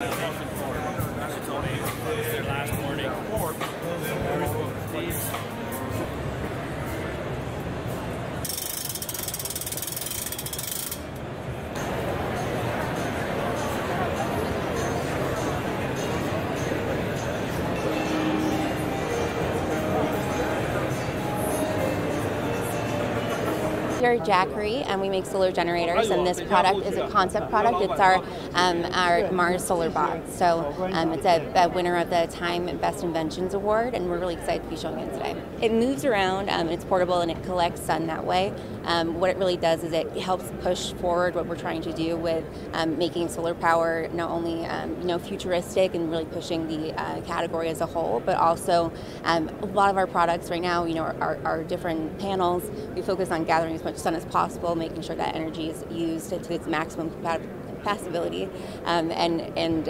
last We're Jackery and we make solar generators and this product is a concept product. It's our um, our Mars Solar Bot. So um, it's a, a, winner of the Time Best Inventions Award and we're really excited to be showing it today. It moves around, um, it's portable and it collects sun that way. Um, what it really does is it helps push forward what we're trying to do with um, making solar power not only um, you know futuristic and really pushing the uh, category as a whole, but also a lot of our products right now, you know, are, are different panels. We focus on gathering as much sun as possible, making sure that energy is used to its maximum capacity, um, and and